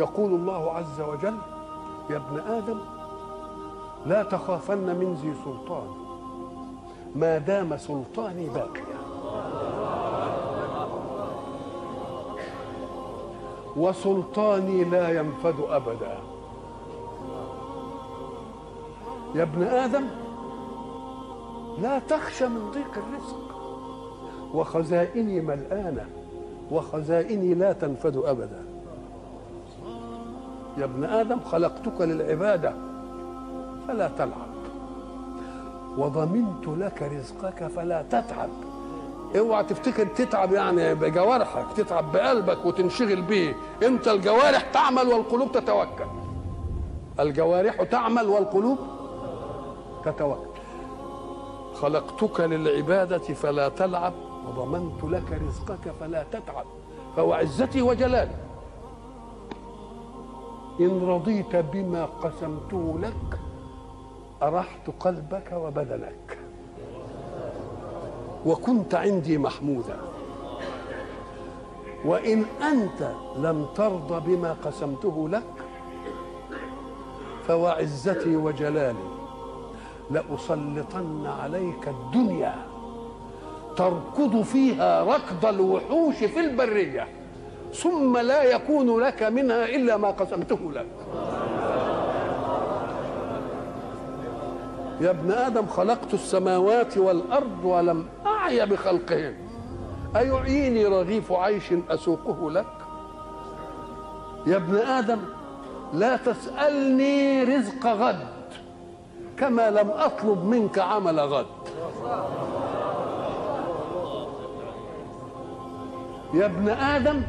يقول الله عز وجل يا ابن آدم لا تخافن من ذي سلطان. ما دام سلطاني باقيا وسلطاني لا ينفد أبدا. يا ابن آدم لا تخشى من ضيق الرزق. وخزائني ملآنة وخزائني لا تنفد أبدا. يا ابن آدم خلقتك للعبادة فلا تلعب. وضمنت لك رزقك فلا تتعب. اوعى تفتكر تتعب يعني بجوارحك تتعب بقلبك وتنشغل به انت الجوارح تعمل والقلوب تتوكل. الجوارح تعمل والقلوب تتوكل. خلقتك للعبادة فلا تلعب وضمنت لك رزقك فلا تتعب. فهو عزتي وجلالي. إن رضيت بما قسمته لك أرحت قلبك وبدنك. وكنت عندي محمودا. وإن أنت لم ترضى بما قسمته لك فوعزتي وجلالي. لأسلطن عليك الدنيا تركض فيها ركض الوحوش في البرية. ثم لا يكون لك منها إلا ما قسمته لك. يا ابن آدم خلقت السماوات والأرض ولم أعي بخلقهن أيعيني رغيف عيش أسوقه لك؟ يا ابن آدم لا تسألني رزق غد كما لم أطلب منك عمل غد. يا ابن آدم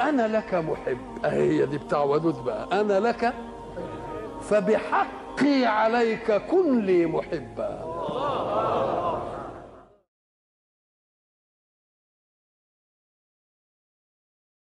أنا لك محب. أهي دي بتاع ودود بقى. أنا لك فبحقي عليك كن لي محبا.